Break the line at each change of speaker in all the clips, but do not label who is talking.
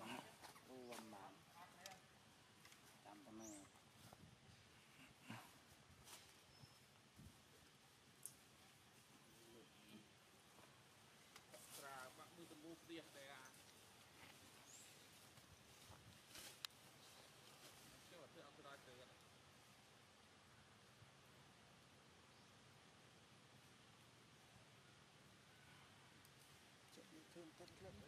banget ruwet man campeme
tra បាក់មួយតមូលផ្ទះតែអាចូលធ្វើអត់ដល់ទៅ chuyện thương
cắt lắm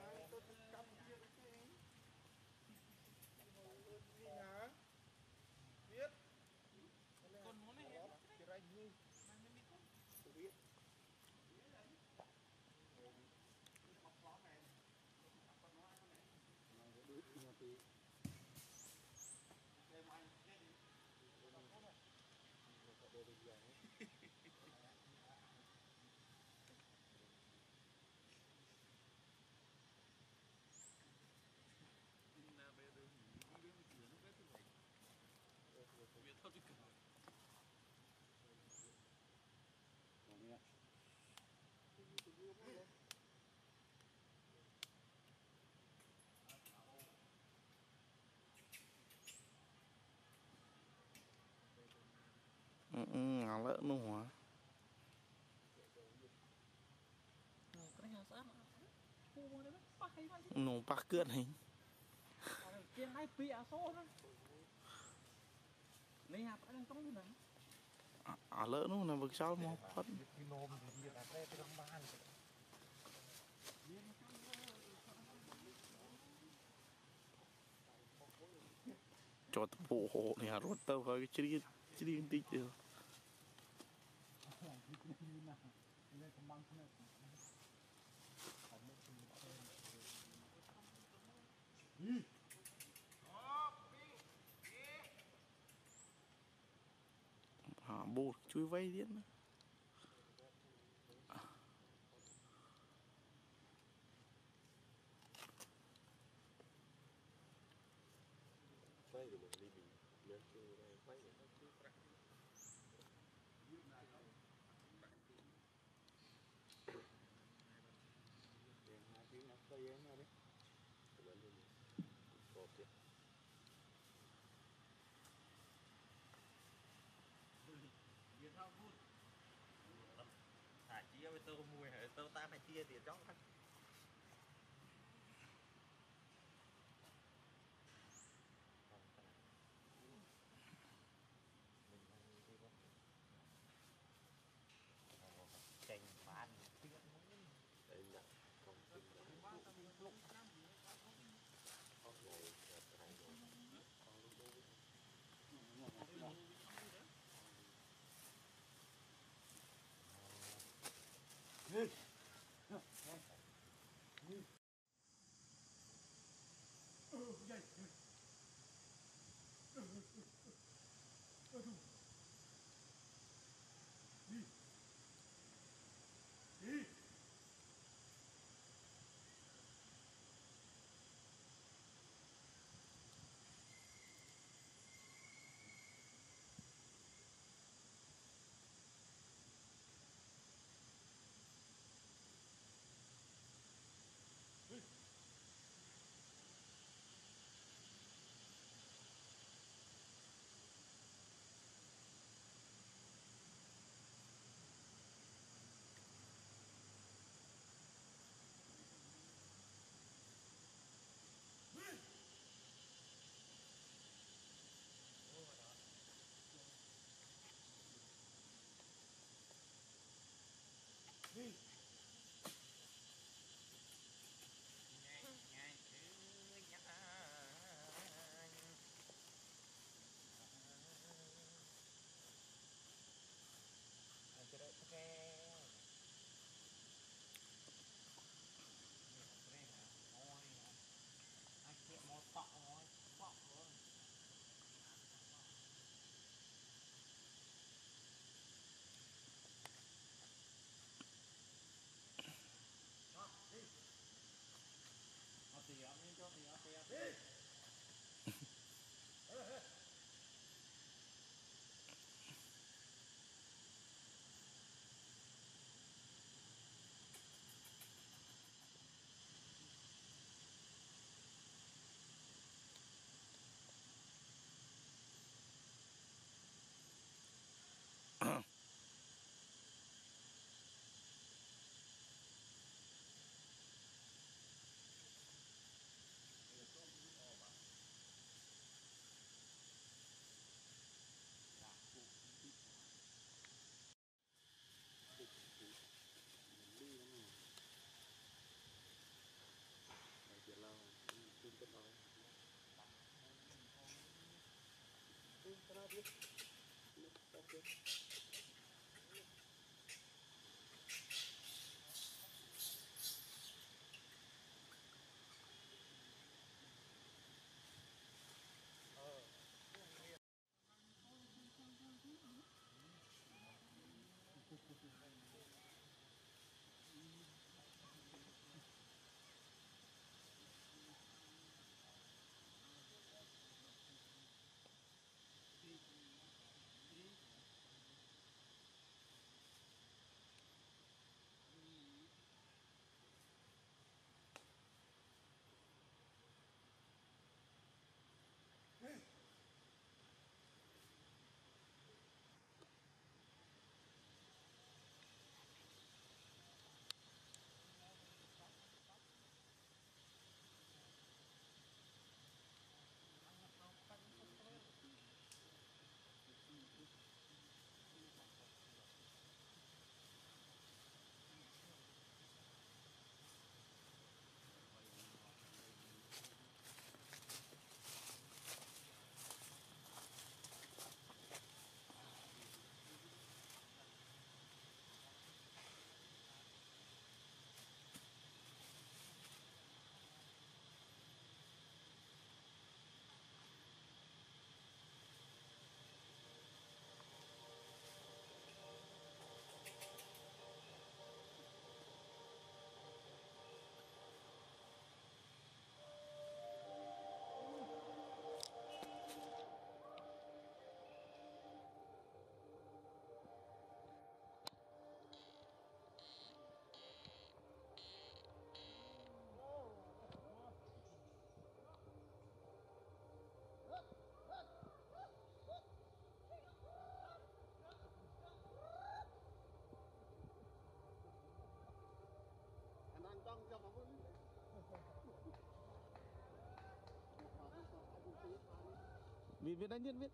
vợ mông hóa nó bạc cướp này. À, à lỡ nó là vực sao một phát cho tụ hộ này hả rốt tao khỏi cái chữ chữ đi tí chưa Тюй военно.
Yeah, not
ទៅ6ហើយ
ទៅតាមអាជាទៀតចង់
Can I have you? No, thank you.
Viết. Viết anh viết viết.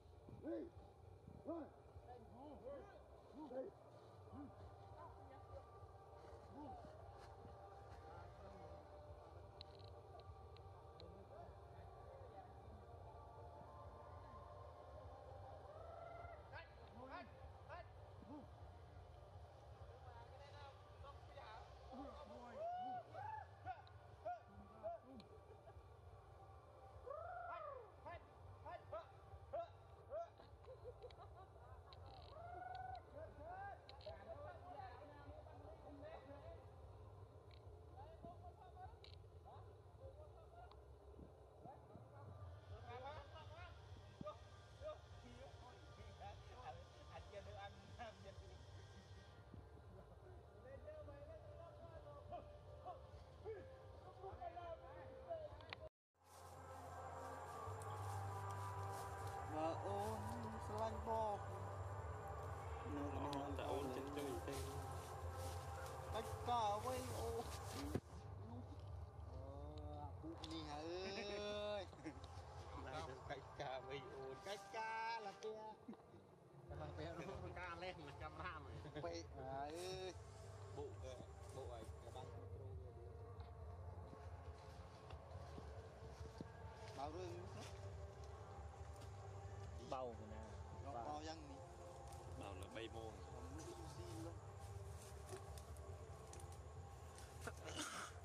뭐
무슨인가?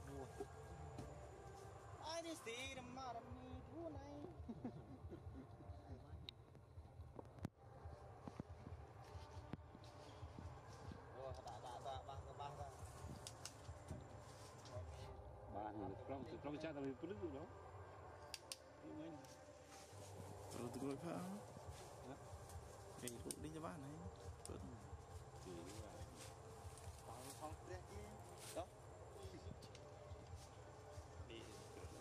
뭐?
아니 세일은 말합니 도나이.
와, 나나나 방금 방금. Bahan, kalau kalau cara
lebih perlu.
Perlu dulu kan? Ya. Kayak itu di jalan ini. សុទ្ធទីហើយ
បងផងព្រះទេតោះន
េះ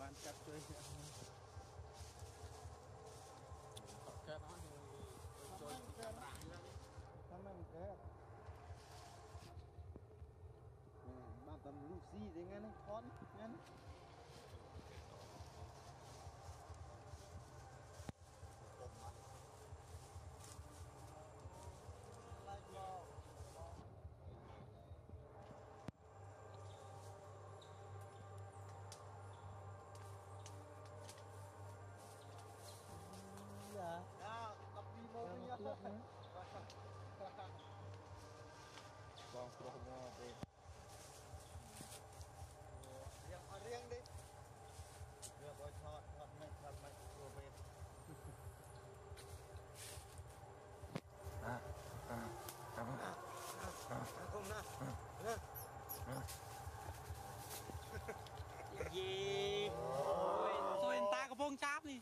បានចាប់ជួយ
Bago mo nga po
Riêng ở riêng đi
Được rồi, thọt, thọt mạnh, thọt mạnh, rồi về À, à, cảm ơn à, à,
Không nào, nè
Gì? Ôi,
sao
anh ta có bông cháp đi